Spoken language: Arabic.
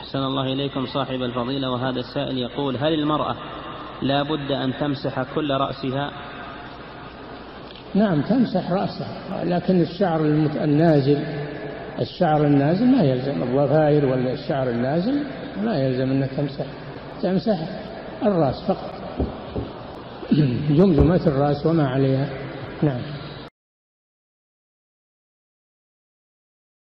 أحسن الله إليكم صاحب الفضيلة. وهذا السائل يقول هل المرأة لا بد أن تمسح كل رأسها؟ نعم تمسح رأسها لكن الشعر النازل الشعر النازل ما يلزم الضفائر ولا الشعر النازل لا يلزم أنك تمسح تمسح الرأس فقط. جمجمة الرأس وما عليها. نعم.